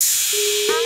Música